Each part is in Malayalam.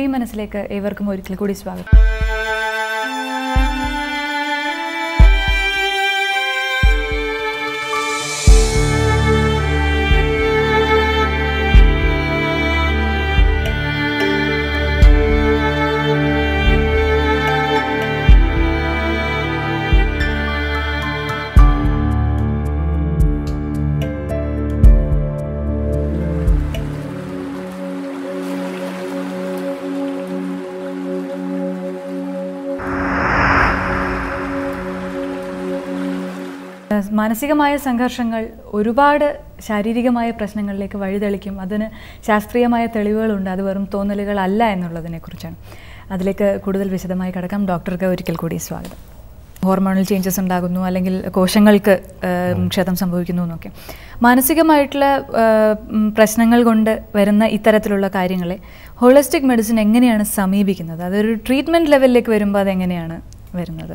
സ്ത്രീ മനസ്സിലേക്ക് ഏവർക്കും ഒരിക്കൽ കൂടി സ്വാഗതം. മാനസികമായ സംഘർഷങ്ങൾ ഒരുപാട് ശാരീരികമായ പ്രശ്നങ്ങളിലേക്ക് വഴിതെളിക്കും. അതിന് ശാസ്ത്രീയമായ തെളിവുകളുണ്ട്. അത് വെറും തോന്നലുകളല്ല എന്നുള്ളതിനെക്കുറിച്ചാണ്. അതിലേക്ക് കൂടുതൽ വിശദമായി കടക്കാം. ഡോക്ടർക്ക് ഒരിക്കൽ കൂടി സ്വാഗതം. ഹോർമോണൽ ചേഞ്ചസ് ഉണ്ടാകുന്നു അല്ലെങ്കിൽ കോശങ്ങൾക്ക് ക്ഷതം സംഭവിക്കുന്നു എന്നൊക്കെ. മാനസികമായിട്ടുള്ള പ്രശ്നങ്ങൾ കൊണ്ട് വരുന്ന ഇത്തരത്തിലുള്ള കാര്യങ്ങളെ ഹോളിസ്റ്റിക് മെഡിസിൻ എങ്ങനെയാണ് സമീപിക്കുന്നത്? അതൊരു ട്രീറ്റ്മെന്റ് ലെവലിലേക്ക് വരുമ്പോൾ അതെങ്ങനെയാണ് വരുന്നത്?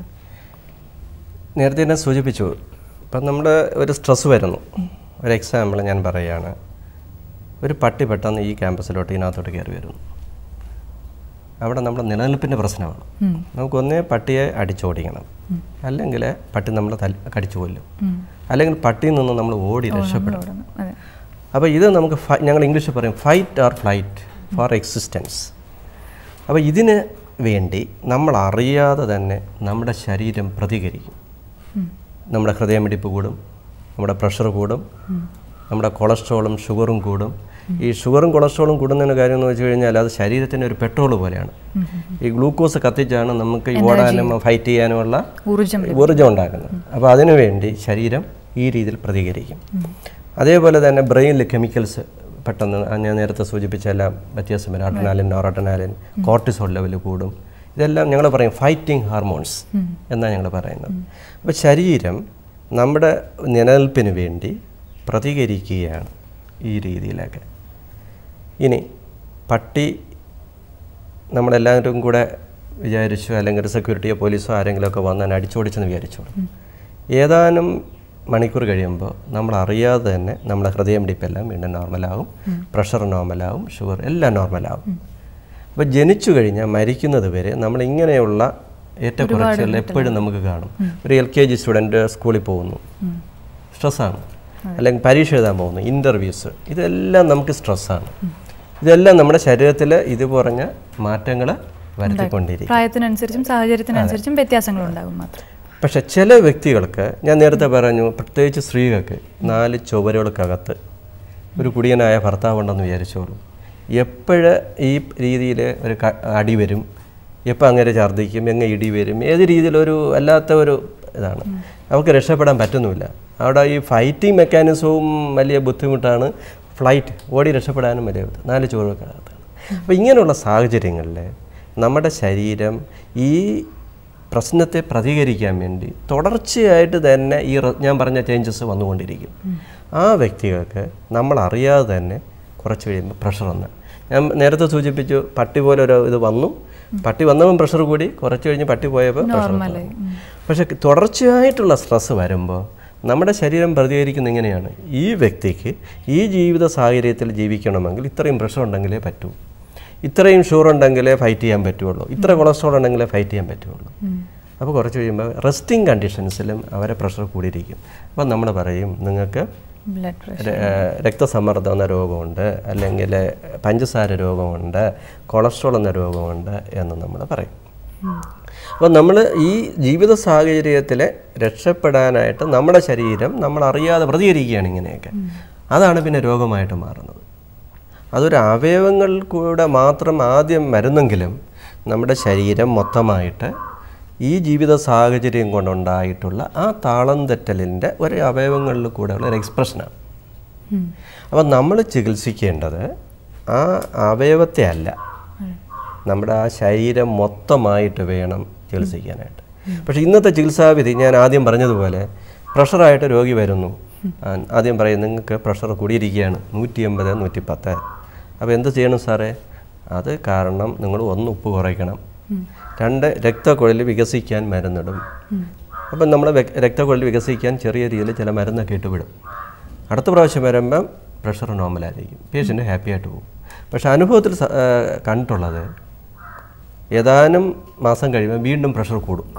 നേരത്തെ തന്നെ സൂചിപ്പിച്ചു. ഇപ്പം നമ്മൾ ഒരു സ്ട്രെസ് വരുന്നു. ഒരു എക്സാമ്പിൾ ഞാൻ പറയുകയാണ്. ഒരു പട്ടി പെട്ടെന്ന് ഈ ക്യാമ്പസിലോട്ട് ഇതിനകത്തോട്ട് കയറി വരുന്നു. അവിടെ നമ്മുടെ നിലനിൽപ്പിന്റെ പ്രശ്നമാണ്. നമുക്കൊന്നേ പട്ടിയെ അടിച്ചോടിക്കണം. അല്ലെങ്കിൽ പട്ടി നമ്മൾ കടിച്ചു കൊല്ലും. അല്ലെങ്കിൽ പട്ടിയിൽ നിന്ന് നമ്മൾ ഓടി രക്ഷപ്പെടണം അപ്പോൾ ഇത് നമുക്ക് ഞങ്ങൾ ഇംഗ്ലീഷിൽ പറയും fight or flight for existence അപ്പോൾ ഇതിന് വേണ്ടി നമ്മൾ അറിയാതെ തന്നെ നമ്മുടെ ശരീരം പ്രതികരിക്കും. നമ്മുടെ ഹൃദയമിടിപ്പ് കൂടും നമ്മുടെ പ്രഷർ കൂടും നമ്മുടെ കൊളസ്ട്രോളും ഷുഗറും കൂടും. ഈ ഷുഗറും കൊളസ്ട്രോളും കൂടുന്നതിന് കാര്യം എന്ന് വെച്ച് കഴിഞ്ഞാൽ അത് ശരീരത്തിന്റെ ഒരു പെട്രോൾ പോലെയാണ്. ഈ ഗ്ലൂക്കോസ് കത്തിച്ചാണ് നമുക്ക് ഓടാനും ഫൈറ്റ് ചെയ്യാനുമുള്ള ഊർജം ഊർജം ഉണ്ടാക്കുന്നത്. അപ്പോൾ അതിനുവേണ്ടി ശരീരം ഈ രീതിയിൽ പ്രതികരിക്കും. അതേപോലെ തന്നെ ബ്രെയിനിൽ കെമിക്കൽസ് പെട്ടെന്ന് ഞാൻ നേരത്തെ സൂചിപ്പിച്ച എല്ലാം വ്യത്യാസം വരും അഡ്രനാലിൻ നോറട്ടനാലിൻ കോർട്ടിസോൾ ലെവൽ കൂടും. ഇതെല്ലാം ഞങ്ങൾ പറയും ഫൈറ്റിംഗ് ഹാർമോൺസ് എന്നാണ് ഞങ്ങൾ പറയുന്നത്. അപ്പോൾ ശരീരം നമ്മുടെ നിലനിൽപ്പിന് വേണ്ടി പ്രതികരിക്കുകയാണ് ഈ രീതിയിലൊക്കെ. ഇനി പട്ടി നമ്മളെല്ലാവരും കൂടെ വിചാരിച്ചു അല്ലെങ്കിൽ ഒരു സെക്യൂരിറ്റിയോ പോലീസോ ആരെങ്കിലുമൊക്കെ വന്നാൽ അടിച്ചോടിച്ചെന്ന് വിചാരിച്ചോളൂ ഏതാനും മണിക്കൂർ കഴിയുമ്പോൾ നമ്മൾ അറിയാതെ തന്നെ നമ്മുടെ ഹൃദയം ഡിപ്പെല്ലാം വീണ്ടും നോർമലാകും പ്രഷർ നോർമലാകും ഷുഗർ എല്ലാം നോർമലാവും അപ്പോൾ ജനിച്ചു കഴിഞ്ഞാൽ മരിക്കുന്നത് വരെ നമ്മൾ ഇങ്ങനെയുള്ള ഏറ്റക്കുറച്ചിൽ എപ്പോഴും നമുക്ക് കാണും. ഒരു എൽ കെ ജി സ്റ്റുഡന്റ് സ്കൂളിൽ പോകുന്നു. സ്ട്രെസ്സാണ്. അല്ലെങ്കിൽ പരീക്ഷ എഴുതാൻ പോകുന്നു. ഇന്റർവ്യൂസ് ഇതെല്ലാം നമുക്ക് സ്ട്രെസ്സാണ്. ഇതെല്ലാം നമ്മുടെ ശരീരത്തിൽ ഇത് പറഞ്ഞ മാറ്റങ്ങൾ വരുത്തിക്കൊണ്ടിരിക്കും. പ്രായത്തിനനുസരിച്ചും സാഹചര്യത്തിനനുസരിച്ചും വ്യത്യാസങ്ങൾ ഉണ്ടാകും മാത്രം. പക്ഷെ ചില വ്യക്തികൾക്ക് ഞാൻ നേരത്തെ പറഞ്ഞു പ്രത്യേകിച്ച് സ്ത്രീകൾക്ക് നാല് ചുവരുകൾക്കകത്ത് ഒരു കുടിയനായ ഭർത്താവുണ്ടെന്ന് വിചാരിച്ചോളൂ. എപ്പോഴ് ഈ രീതിയിൽ ഒരു അടി വരും? എപ്പോൾ അങ്ങനെ ഛർദ്ദിക്കും? എങ്ങനെ ഇടി വരും? ഏത് രീതിയിലൊരു അല്ലാത്ത ഒരു ഇതാണ്. അവർക്ക് രക്ഷപ്പെടാൻ പറ്റുന്നുമില്ല. അവിടെ ഈ ഫൈറ്റിംഗ് മെക്കാനിസവും വലിയ ബുദ്ധിമുട്ടാണ്. ഫ്ലൈറ്റ് ഓടി രക്ഷപ്പെടാനും വലിയ നാല് നാല് അകത്താണ് അപ്പോൾ ഇങ്ങനെയുള്ള സാഹചര്യങ്ങളിൽ നമ്മുടെ ശരീരം ഈ പ്രശ്നത്തെ പ്രതികരിക്കാൻ വേണ്ടി തുടർച്ചയായിട്ട് തന്നെ ഈ ഞാൻ പറഞ്ഞ ചേഞ്ചസ് വന്നുകൊണ്ടിരിക്കും. ആ വ്യക്തികൾക്ക് നമ്മൾ അറിയാതെ തന്നെ കുറച്ച് കഴിയുമ്പോൾ പ്രഷർ വന്ന്. ഞാൻ നേരത്തെ സൂചിപ്പിച്ചു പട്ടി പോലെ ഒരു ഇത് വന്നു. പട്ടി വന്നപ്പോൾ പ്രഷർ കൂടി കുറച്ച് കഴിഞ്ഞ് പട്ടി പോയപ്പോൾ പ്രഷർ പക്ഷേ പക്ഷെ തുടർച്ചയായിട്ടുള്ള സ്ട്രെസ് വരുമ്പോൾ നമ്മുടെ ശരീരം പ്രതികരിക്കുന്ന ഇങ്ങനെയാണ് ഈ വ്യക്തിക്ക് ഈ ജീവിത സാഹചര്യത്തിൽ ജീവിക്കണമെങ്കിൽ ഇത്രയും പ്രഷർ ഉണ്ടെങ്കിലേ പറ്റൂ. ഇത്രയും ഷുഗർ ഉണ്ടെങ്കിലേ ഫൈറ്റ് ചെയ്യാൻ പറ്റുള്ളൂ. ഇത്ര കൊളസ്ട്രോൾ ഉണ്ടെങ്കിലേ ഫൈറ്റ് ചെയ്യാൻ പറ്റുള്ളൂ. അപ്പോൾ കുറച്ച് കഴിയുമ്പോൾ റെസ്റ്റിംഗ് കണ്ടീഷൻസിലും അവരെ പ്രഷർ കൂടിയിരിക്കും. അപ്പം നമ്മൾ പറയും നിങ്ങൾക്ക് രക്തസമ്മർദ്ദം എന്ന രോഗമുണ്ട് അല്ലെങ്കിൽ പഞ്ചസാര രോഗമുണ്ട് കൊളസ്ട്രോൾ എന്ന രോഗമുണ്ട് എന്ന് നമ്മൾ പറയും. അപ്പോൾ നമ്മൾ ഈ ജീവിത സാഹചര്യത്തിൽ രക്ഷപ്പെടാനായിട്ട് നമ്മുടെ ശരീരം നമ്മൾ അറിയാതെ പ്രതികരിക്കുകയാണ് ഇങ്ങനെയൊക്കെ. അതാണ് പിന്നെ രോഗമായിട്ട് മാറുന്നത്. അതൊരു അവയവങ്ങൾ കൂടെ മാത്രം ആദ്യം വരുന്നെങ്കിലും നമ്മുടെ ശരീരം മൊത്തമായിട്ട് ഈ ജീവിത സാഹചര്യം കൊണ്ടുണ്ടായിട്ടുള്ള ആ താളം തെറ്റലിന്റെ ഒരു അവയവങ്ങളിൽ കൂടെയുള്ള ഒരു എക്സ്പ്രഷനാണ് അപ്പം നമ്മൾ ചികിത്സിക്കേണ്ടത് ആ അവയവത്തെ അല്ല. നമ്മുടെ ആ ശരീരം മൊത്തമായിട്ട് വേണം ചികിത്സിക്കാനായിട്ട്. പക്ഷേ ഇന്നത്തെ ചികിത്സാവിധി ഞാൻ ആദ്യം പറഞ്ഞതുപോലെ പ്രഷറായിട്ട് രോഗി വരുന്നു. ആദ്യം പറയും നിങ്ങൾക്ക് പ്രഷർ കൂടിയിരിക്കുകയാണ്. നൂറ്റി എൺപത് നൂറ്റി പത്ത് അപ്പോൾ എന്ത് ചെയ്യണം സാറേ? അത് കാരണം നിങ്ങൾ ഒന്ന് ഉപ്പ് കുറയ്ക്കണം. രണ്ട് രക്തക്കുഴൽ വികസിക്കാൻ മരുന്നിടും. അപ്പം നമ്മൾ രക്തക്കുഴൽ വികസിക്കാൻ ചെറിയ രീതിയിൽ ചില മരുന്നൊക്കെ ഇട്ട് വിടും. അടുത്ത പ്രാവശ്യം വരുമ്പം പ്രഷർ നോർമലായിരിക്കും പേഷ്യന്റ് ഹാപ്പി ആയിട്ട് പോകും. പക്ഷേ അനുഭവത്തിൽ കണ്ടിട്ടുള്ളത് ഏതാനും മാസം കഴിയുമ്പോൾ വീണ്ടും പ്രഷർ കൂടും.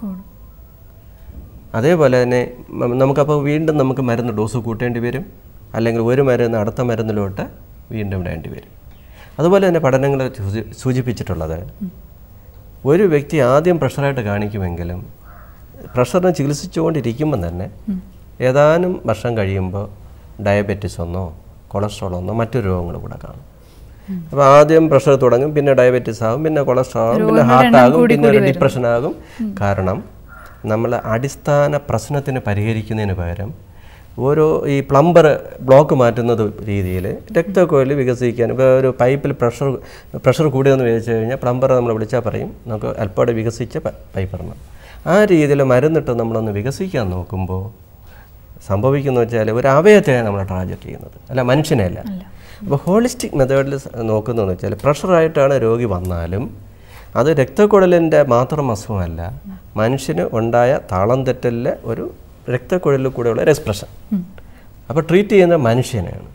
അതേപോലെ തന്നെ നമുക്കപ്പോൾ വീണ്ടും നമുക്ക് മരുന്ന് ഡോസ് കൂട്ടേണ്ടി വരും. അല്ലെങ്കിൽ ഒരു മരുന്ന് അടുത്ത മരുന്നിലോട്ട് വീണ്ടും ഇടേണ്ടി വരും. അതുപോലെ തന്നെ പഠനങ്ങൾ സൂചിപ്പിച്ചിട്ടുള്ളത് ഒരു വ്യക്തി ആദ്യം പ്രഷറായിട്ട് കാണിക്കുമെങ്കിലും പ്രഷറിനെ ചികിത്സിച്ചുകൊണ്ടിരിക്കുമ്പോൾ തന്നെ ഏതാനും വർഷം കഴിയുമ്പോൾ ഡയബറ്റിസ് ഒന്നോ കൊളസ്ട്രോൾ ഒന്നോ മറ്റു രോഗങ്ങൾ കൂടെ കാണും. അപ്പോൾ ആദ്യം പ്രഷർ തുടങ്ങും പിന്നെ ഡയബറ്റിസ് ആകും പിന്നെ കൊളസ്ട്രോൾ ആകും പിന്നെ ഹാർട്ട് ആകും പിന്നെ ഒരു ഡിപ്രഷൻ ആകും കാരണം നമ്മൾ അടിസ്ഥാന പ്രശ്നത്തിന് പരിഹരിക്കുന്നതിന് പകരം ഓരോ ഈ പ്ലംബർ ബ്ലോക്ക് മാറ്റുന്നത് രീതിയിൽ രക്തക്കൊഴൽ വികസിക്കാൻ ഇപ്പോൾ ഒരു പൈപ്പിൽ പ്രഷർ പ്രഷർ കൂടിയെന്ന് വിചാരിച്ചു കഴിഞ്ഞാൽ പ്ലംബർ നമ്മൾ വിളിച്ചാൽ പറയും നമുക്ക് അല്പാട് വികസിച്ച പൈപ്പറിന് ആ രീതിയിൽ മരുന്നിട്ട് നമ്മളൊന്ന് വികസിക്കാൻ നോക്കുമ്പോൾ സംഭവിക്കുന്നത് വെച്ചാൽ ഒരു അവയത്തെയാണ് നമ്മൾ ടാർഗറ്റ് ചെയ്യുന്നത്. അല്ല മനുഷ്യനെയല്ല. അപ്പോൾ ഹോളിസ്റ്റിക് മെത്തേഡിൽ നോക്കുന്നതെന്ന് വെച്ചാൽ പ്രഷറായിട്ടാണ് രോഗി വന്നാലും അത് രക്തക്കുഴലിന്റെ മാത്രം അസുഖമല്ല മനുഷ്യന് ഉണ്ടായ താളം തെറ്റലിലെ ഒരു രക്തക്കുഴലിൽ കൂടെയുള്ള എക്സ്പ്രഷൻ അപ്പോൾ ട്രീറ്റ് ചെയ്യുന്ന മനുഷ്യനെയാണ്.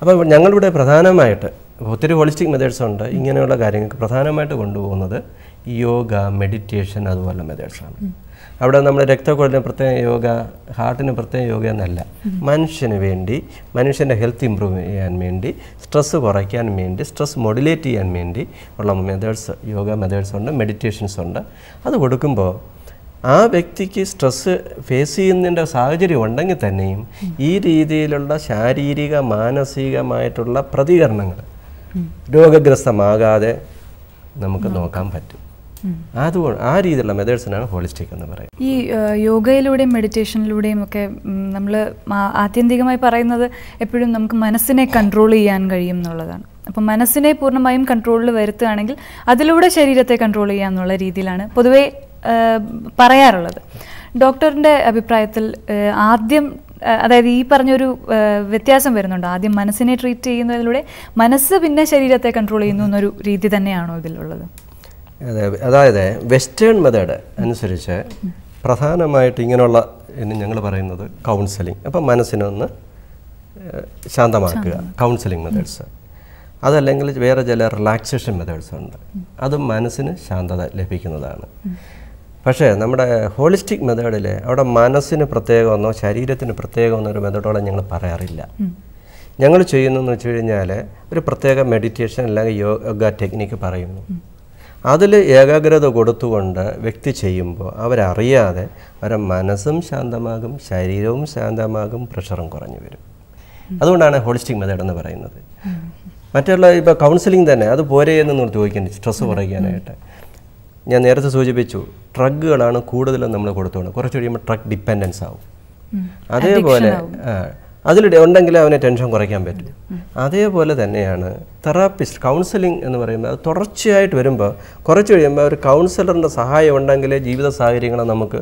അപ്പോൾ ഞങ്ങളിവിടെ പ്രധാനമായിട്ട് ഒത്തിരി ഹോളിസ്റ്റിക് മെത്തേഡ്സ് ഉണ്ട്. ഇങ്ങനെയുള്ള കാര്യങ്ങൾക്ക് പ്രധാനമായിട്ട് കൊണ്ടുപോകുന്നത് യോഗ മെഡിറ്റേഷൻ അതുപോലുള്ള മെത്തേഡ്സാണ് അവിടെ നമ്മൾ രക്തക്കുഴലിന് പ്രത്യേക യോഗ ഹാർട്ടിന് പ്രത്യേക യോഗ എന്നല്ല. മനുഷ്യന് വേണ്ടി മനുഷ്യന്റെ ഹെൽത്ത് ഇമ്പ്രൂവ് ചെയ്യാൻ വേണ്ടി സ്ട്രെസ്സ് കുറയ്ക്കാൻ വേണ്ടി സ്ട്രെസ് മോഡുലേറ്റ് ചെയ്യാൻ വേണ്ടി ഉള്ള മെത്തേഡ്സ് യോഗ മെത്തേഡ്സ് ഉണ്ട് മെഡിറ്റേഷൻസ് ഉണ്ട്. അത് കൊടുക്കുമ്പോൾ ആ വ്യക്തിക്ക് സ്ട്രെസ് ഫേസ് ചെയ്യുന്നതിന്റെ സാഹചര്യം ഉണ്ടെങ്കിൽ തന്നെയും ഈ രീതിയിലുള്ള ശാരീരിക മാനസികമായിട്ടുള്ള പ്രതികരണങ്ങൾ രോഗഗ്രസ്തമാകാതെ നമുക്ക് നോക്കാൻ പറ്റും. അതുകൊണ്ട് ആ രീതിയിലുള്ള മെത്തേഡ്സിനാണ് ഹോളിസ്റ്റിക് എന്ന് പറയുന്നത്. ഈ യോഗയിലൂടെയും മെഡിറ്റേഷനിലൂടെയും ഒക്കെ നമ്മൾ ആത്യന്തികമായി പറയുന്നത് എപ്പോഴും നമുക്ക് മനസ്സിനെ കൺട്രോൾ ചെയ്യാൻ കഴിയും എന്നുള്ളതാണ്. അപ്പം മനസ്സിനെ പൂർണമായും കൺട്രോളിൽ വരുത്തുകയാണെങ്കിൽ അതിലൂടെ ശരീരത്തെ കൺട്രോൾ ചെയ്യാമെന്നുള്ള രീതിയിലാണ്. പൊതുവേ പറയാറുള്ളത്. ഡോക്ടറിന്റെ അഭിപ്രായത്തിൽ ആദ്യം അതായത് ഈ പറഞ്ഞൊരു വ്യത്യാസം വരുന്നുണ്ട്. ആദ്യം മനസ്സിനെ ട്രീറ്റ് ചെയ്യുന്നതിലൂടെ മനസ്സ് പിന്നെ ശരീരത്തെ കൺട്രോൾ ചെയ്യുന്നു എന്നൊരു രീതി തന്നെയാണോ ഇതിലുള്ളത്? അതെ അതായത് വെസ്റ്റേൺ മെത്തേഡ് അനുസരിച്ച് പ്രധാനമായിട്ട് ഇങ്ങനെയുള്ള എന്ന് ഞങ്ങൾ പറയുന്നത് കൗൺസിലിംഗ് അപ്പം മനസ്സിനൊന്ന് ശാന്തമാക്കുക. കൗൺസിലിംഗ് മെത്തേഡ്സ് അതല്ലെങ്കിൽ വേറെ ചില റിലാക്സേഷൻ മെത്തേഡ്സ് ഉണ്ട്. അതും മനസ്സിന് ശാന്തത ലഭിക്കുന്നതാണ്. പക്ഷേ നമ്മുടെ ഹോളിസ്റ്റിക് മെത്തേഡിൽ അവിടെ മനസ്സിന് പ്രത്യേകമെന്നോ ശരീരത്തിന് പ്രത്യേകമെന്നോ ഒരു മെത്തേഡോളം ഞങ്ങൾ പറയാറില്ല. ഞങ്ങൾ ചെയ്യുന്നതെന്ന് വെച്ച് കഴിഞ്ഞാൽ ഒരു പ്രത്യേക മെഡിറ്റേഷൻ അല്ലെങ്കിൽ യോഗ ടെക്നിക്ക് പറയുന്നു. അതിൽ ഏകാഗ്രത കൊടുത്തുകൊണ്ട് വ്യക്തി ചെയ്യുമ്പോൾ അവരറിയാതെ അവരുടെ മനസ്സും ശാന്തമാകും ശരീരവും ശാന്തമാകും പ്രഷറും കുറഞ്ഞു വരും. അതുകൊണ്ടാണ് ഹോളിസ്റ്റിക് മെത്തേഡ് എന്ന് പറയുന്നത്. മറ്റുള്ള ഇപ്പോൾ കൗൺസിലിംഗ് തന്നെ അത് പോരേ എന്ന് ചോദിക്കുന്നുണ്ട് സ്ട്രെസ് കുറയ്ക്കാനായിട്ട്. ഞാൻ നേരത്തെ സൂചിപ്പിച്ചു ഡ്രഗുകളാണ് കൂടുതലും നമ്മൾ കൊടുത്തുകൊണ്ട് കുറച്ച് കഴിയുമ്പോൾ ഡ്രഗ് ഡിപ്പെൻഡൻസ് ആവും. അതേപോലെ അതിൽ ഉണ്ടെങ്കിൽ അവനെ ടെൻഷൻ കുറയ്ക്കാൻ പറ്റും. അതേപോലെ തന്നെയാണ് തെറാപ്പിസ്റ്റ് കൗൺസിലിംഗ് എന്ന് പറയുമ്പോൾ അത് തുടർച്ചയായിട്ട് വരുമ്പോൾ കുറച്ച് കഴിയുമ്പോൾ ഒരു കൗൺസിലറിന്റെ സഹായം ഉണ്ടെങ്കിൽ ജീവിത സാഹചര്യങ്ങളെ നമുക്ക്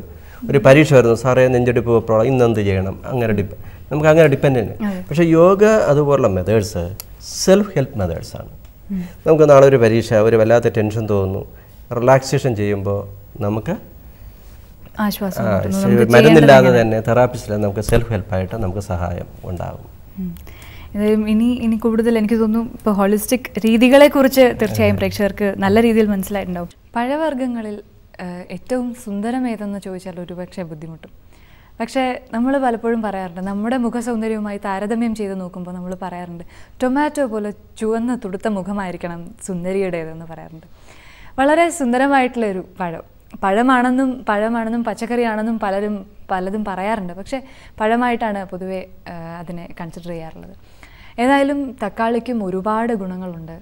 ഒരു പരീക്ഷ വരുന്നു. സാറേ നെഞ്ചെടുപ്പ് വെപ്പോളം ഇന്നെന്ത് ചെയ്യണം? അങ്ങനെ ഡിപ് നമുക്ക് അങ്ങനെ ഡിപ്പെൻഡന്റ് പക്ഷേ യോഗ അതുപോലുള്ള മെത്തേഡ്സ് സെൽഫ് ഹെൽപ്പ് മെത്തേഡ്സാണ് നമുക്ക് നാളെ ഒരു പരീക്ഷ ഒരു വല്ലാത്ത ടെൻഷൻ തോന്നുന്നു. റിലാക്സേഷൻ ചെയ്യുമ്പോൾ നമുക്ക് മരുന്നില്ലാതെ തന്നെ തെറാപ്പിസ്റ്റിൽ നമുക്ക് സെൽഫ് ഹെൽപ്പായിട്ട് നമുക്ക് സഹായം ഉണ്ടാകും. ഇനി ഇനി കൂടുതൽ എനിക്ക് തോന്നുന്നു ഇപ്പോൾ ഹോളിസ്റ്റിക് രീതികളെക്കുറിച്ച് തീർച്ചയായും പ്രേക്ഷകർക്ക് നല്ല രീതിയിൽ മനസ്സിലായിട്ടുണ്ടാവും. പഴവർഗങ്ങളിൽ ഏറ്റവും സുന്ദരം ഏതെന്ന് ചോദിച്ചാൽ ഒരുപക്ഷെ ബുദ്ധിമുട്ടും. പക്ഷേ നമ്മൾ പലപ്പോഴും പറയാറുണ്ട് നമ്മുടെ മുഖസൗന്ദര്യവുമായി താരതമ്യം ചെയ്ത് നോക്കുമ്പോൾ നമ്മൾ പറയാറുണ്ട് ടൊമാറ്റോ പോലെ ചുവന്ന തുടുത്ത മുഖമായിരിക്കണം സുന്ദരിയുടേതെന്ന് പറയാറുണ്ട്. വളരെ സുന്ദരമായിട്ടുള്ള ഒരു പഴം. പഴമാണെന്നും പഴമാണെന്നും പച്ചക്കറിയാണെന്നും പലരും പലതും പറയാറുണ്ട്. പക്ഷേ പഴമായിട്ടാണ് പൊതുവെ അതിനെ കൺസിഡർ ചെയ്യാറുള്ളത്. ഏതായാലും തക്കാളിക്കും ഒരുപാട് ഗുണങ്ങളുണ്ട്.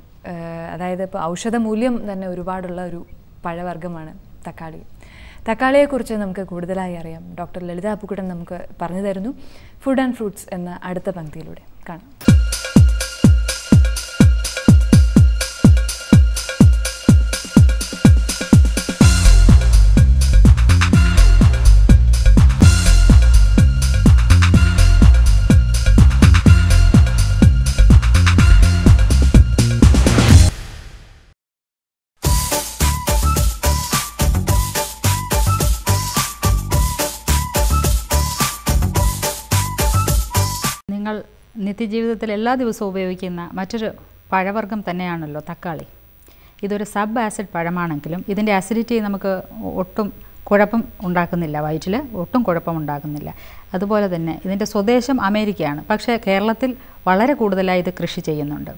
അതായത് ഇപ്പോൾ ഔഷധ മൂല്യം തന്നെ ഒരുപാടുള്ള ഒരു പഴവർഗമാണ് തക്കാളി. തക്കാളിയെക്കുറിച്ച് നമുക്ക് കൂടുതലായി അറിയാം. ഡോക്ടർ ലളിത അപ്പുക്കുട്ടൻ നമുക്ക് പറഞ്ഞു തരുന്നു. ഫുഡ് ആൻഡ് ഫ്രൂട്ട്സ് എന്ന അടുത്ത പങ്ക്തിയിലൂടെ കാണാം. നിത്യജീവിതത്തിൽ എല്ലാ ദിവസവും ഉപയോഗിക്കുന്ന മറ്റൊരു പഴവർഗം തന്നെയാണല്ലോ തക്കാളി. ഇതൊരു സബ് ആസിഡ് പഴമാണെങ്കിലും ഇതിന്റെ ആസിഡിറ്റി നമുക്ക് ഒട്ടും കുഴപ്പം ഉണ്ടാക്കുന്നില്ല. വയറ്റിൽ ഒട്ടും കുഴപ്പം ഉണ്ടാക്കുന്നില്ല. അതുപോലെ തന്നെ ഇതിന്റെ സ്വദേശം അമേരിക്കയാണ്. പക്ഷേ കേരളത്തിൽ വളരെ കൂടുതലായി ഇത് കൃഷി ചെയ്യുന്നുണ്ട്.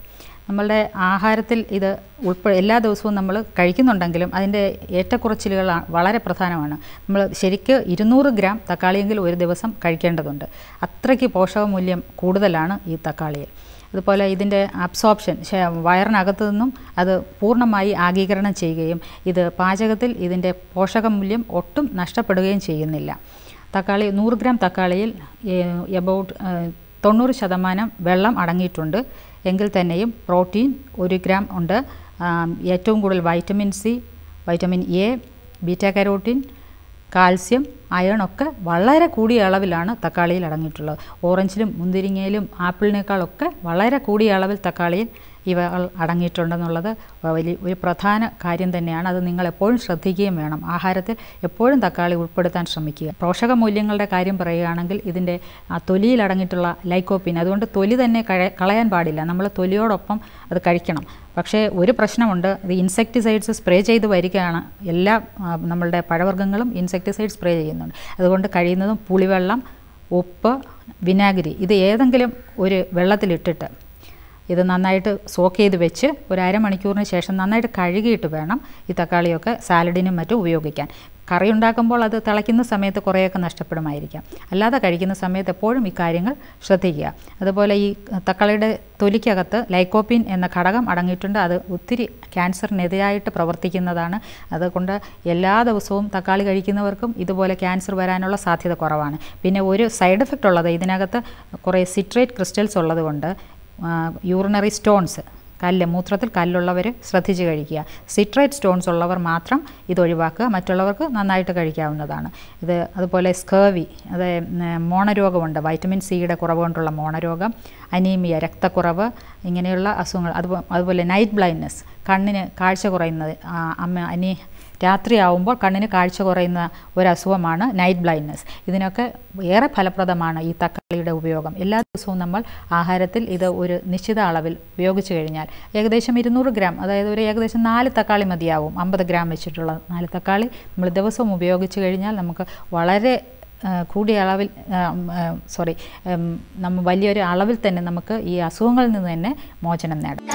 നമ്മളുടെ ആഹാരത്തിൽ ഇത് ഉൾപ്പെ എല്ലാ ദിവസവും നമ്മൾ കഴിക്കുന്നുണ്ടെങ്കിലും അതിന്റെ ഏറ്റക്കുറച്ചിലുകൾ വളരെ പ്രധാനമാണ്. നമ്മൾ ശരിക്ക് ഇരുന്നൂറ് ഗ്രാം തക്കാളിയെങ്കിലും ഒരു ദിവസം കഴിക്കേണ്ടതുണ്ട്. അത്രയ്ക്ക് പോഷകമൂല്യം കൂടുതലാണ് ഈ തക്കാളിയിൽ. അതുപോലെ ഇതിന്റെ അബ്സോപ്ഷൻ വയറിനകത്ത് നിന്നും അത് പൂർണമായി ആഗീകരണം ചെയ്യുകയും ഇത് പാചകത്തിൽ ഇതിന്റെ പോഷകമൂല്യം ഒട്ടും നഷ്ടപ്പെടുകയും ചെയ്യുന്നില്ല. തക്കാളി നൂറ് ഗ്രാം തക്കാളിയിൽ എബൌട്ട് തൊണ്ണൂറ് ശതമാനം വെള്ളം അടങ്ങിയിട്ടുണ്ട്. എങ്കിൽ തന്നെയും പ്രോട്ടീൻ ഒരു ഗ്രാം ഉണ്ട്. ഏറ്റവും കൂടുതൽ vitamin C vitamin A beta carotene calcium iron ഒക്കെ വളരെ കൂടിയ അളവിലാണ് തക്കാളിയിൽ അടങ്ങിയിട്ടുള്ളത്. ഓറഞ്ചിലും മുന്തിരിങ്ങയിലും ആപ്പിളിനേക്കാളൊക്കെ വളരെ കൂടിയ അളവിൽ തക്കാളിയിൽ ഇവകൾ അടങ്ങിയിട്ടുണ്ടെന്നുള്ളത് വലിയ ഒരു പ്രധാന കാര്യം തന്നെയാണ്. അത് നിങ്ങൾ എപ്പോഴും ശ്രദ്ധിക്കുകയും വേണം. ആഹാരത്തിൽ എപ്പോഴും തക്കാളി ഉൾപ്പെടുത്താൻ ശ്രമിക്കുക. പോഷക മൂല്യങ്ങളുടെ കാര്യം പറയുകയാണെങ്കിൽ ഇതിന്റെ തൊലിയിൽ അടങ്ങിയിട്ടുള്ള ലൈക്കോപ്പിൻ. അതുകൊണ്ട് തൊലി തന്നെ കളയാൻ പാടില്ല. നമ്മൾ തൊലിയോടൊപ്പം അത് കഴിക്കണം. പക്ഷേ ഒരു പ്രശ്നമുണ്ട്. ഇത് ഇൻസെക്ടിസൈഡ്സ് സ്പ്രേ ചെയ്ത് വരികയാണ്. എല്ലാ നമ്മളുടെ പഴവർഗങ്ങളും ഇൻസെക്ടിസൈഡ് സ്പ്രേ ചെയ്യുന്നുണ്ട്. അതുകൊണ്ട് കഴിയുന്നതും പുളിവെള്ളം ഉപ്പ് വിനാഗിരി. ഇത് ഏതെങ്കിലും ഒരു വെള്ളത്തിലിട്ടിട്ട് ഇത് നന്നായിട്ട് സോക്ക് ചെയ്ത് വെച്ച് ഒരു അരമണിക്കൂറിന് ശേഷം നന്നായിട്ട് കഴുകിയിട്ട് വേണം ഈ തക്കാളിയൊക്കെ സാലഡിനും മറ്റും ഉപയോഗിക്കാൻ. കറി ഉണ്ടാക്കുമ്പോൾ അത് തിളയ്ക്കുന്ന സമയത്ത് കുറേയൊക്കെ നഷ്ടപ്പെടുമായിരിക്കാം. അല്ലാതെ കഴിക്കുന്ന സമയത്ത് എപ്പോഴും ഈ കാര്യങ്ങൾ ശ്രദ്ധിക്കുക. അതുപോലെ ഈ തക്കാളിയുടെ തൊലിക്കകത്ത് ലൈക്കോപ്പിൻ എന്ന ഘടകം അടങ്ങിയിട്ടുണ്ട്. അത് ഒത്തിരി ക്യാൻസറിനെതിരായിട്ട് പ്രവർത്തിക്കുന്നതാണ്. അതുകൊണ്ട് എല്ലാ ദിവസവും തക്കാളി കഴിക്കുന്നവർക്കും ഇതുപോലെ ക്യാൻസർ വരാനുള്ള സാധ്യത കുറവാണ്. പിന്നെ ഒരു സൈഡ് എഫക്റ്റ് ഉള്ളത് ഇതിനകത്ത് കുറേ സിട്രേറ്റ് ക്രിസ്റ്റൽസ് ഉള്ളതുകൊണ്ട് യൂറിനറി സ്റ്റോൺസ് കല്ല് മൂത്രത്തിൽ കല്ലുള്ളവർ ശ്രദ്ധിച്ച് കഴിക്കുക. സിട്രേറ്റ് സ്റ്റോൺസ് ഉള്ളവർ മാത്രം ഇത് ഒഴിവാക്കുക. മറ്റുള്ളവർക്ക് നന്നായിട്ട് കഴിക്കാവുന്നതാണ്. ഇത് അതുപോലെ സ്കേവി അത് മോണരോഗമുണ്ട്. വൈറ്റമിൻ സിയുടെ കുറവ് കൊണ്ടുള്ള മോണരോഗം അനീമിയ രക്തക്കുറവ് ഇങ്ങനെയുള്ള അസുഖങ്ങൾ. അതുപോലെ അതുപോലെ നൈറ്റ് ബ്ലൈൻഡ്നെസ് കണ്ണിന് കാഴ്ച കുറയുന്നത് അമ്മ അനി രാത്രിയാവുമ്പോൾ കണ്ണിന് കാഴ്ച കുറയുന്ന ഒരു അസുഖമാണ് നൈറ്റ് ബ്ലൈൻഡ്നെസ് ഇതിനൊക്കെ ഏറെ ഫലപ്രദമാണ് ഈ തക്കാളിയുടെ ഉപയോഗം. എല്ലാ ദിവസവും നമ്മൾ ആഹാരത്തിൽ ഇത് ഒരു നിശ്ചിത അളവിൽ ഉപയോഗിച്ചു കഴിഞ്ഞാൽ ഏകദേശം ഇരുന്നൂറ് ഗ്രാം അതായത് ഒരു ഏകദേശം നാല് തക്കാളി മതിയാവും. അമ്പത് ഗ്രാം വെച്ചിട്ടുള്ള നാല് തക്കാളി നമ്മൾ ദിവസവും ഉപയോഗിച്ചു കഴിഞ്ഞാൽ നമുക്ക് വളരെ കൂടിയ അളവിൽ സോറി നമ്മൾ വലിയൊരു അളവിൽ തന്നെ നമുക്ക് ഈ അസുഖങ്ങളിൽ നിന്ന് തന്നെ മോചനം നേടാം.